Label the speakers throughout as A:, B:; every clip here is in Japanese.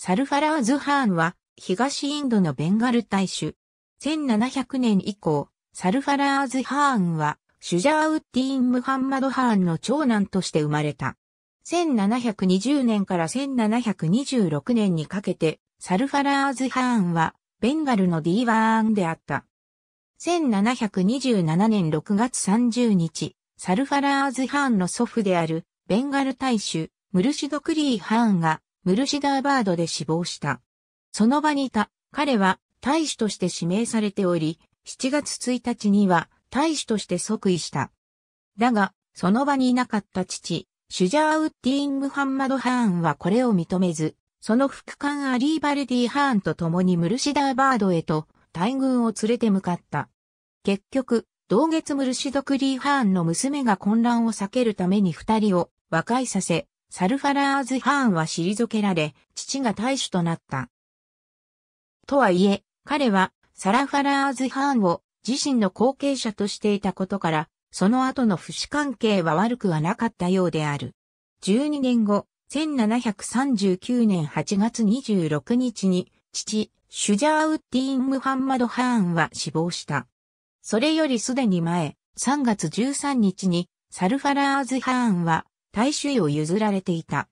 A: サルファラーズ・ハーンは東インドのベンガル大衆。1700年以降、サルファラーズ・ハーンはシュジャーウッディーン・ムハンマド・ハーンの長男として生まれた。1720年から1726年にかけて、サルファラーズ・ハーンはベンガルのディーワーンであった。1727年6月30日、サルファラーズ・ハーンの祖父であるベンガル大衆、ムルシド・クリー・ハーンがムルシダーバードで死亡した。その場にいた彼は大使として指名されており、7月1日には大使として即位した。だが、その場にいなかった父、シュジャーウッディン・ムハンマド・ハーンはこれを認めず、その副官アリー・バルディ・ハーンと共にムルシダーバードへと大軍を連れて向かった。結局、同月ムルシドクリー・ハーンの娘が混乱を避けるために二人を和解させ、サルファラーズ・ハーンは退けられ、父が大主となった。とはいえ、彼はサラファラーズ・ハーンを自身の後継者としていたことから、その後の不死関係は悪くはなかったようである。12年後、1739年8月26日に、父、シュジャーウッディーン・ムハンマド・ハーンは死亡した。それよりすでに前、3月13日に、サルファラーズ・ハーンは、大主位を譲られていた。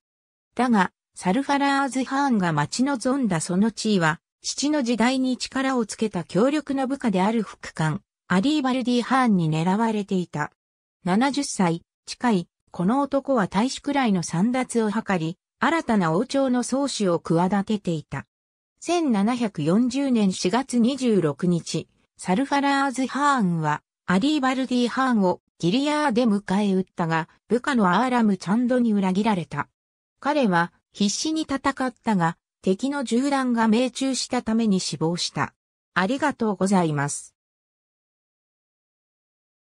A: だが、サルファラーズ・ハーンが待ち望んだその地位は、父の時代に力をつけた強力な部下である副官、アリー・バルディ・ハーンに狙われていた。70歳、近い、この男は大主くらいの散奪を図り、新たな王朝の創始を企てていた。1740年4月26日、サルファラーズ・ハーンは、アリー・バルディ・ハーンをギリアーで迎え撃ったが、部下のアーラム・チャンドに裏切られた。彼は必死に戦ったが、敵の銃弾が命中したために死亡した。ありがとうございます。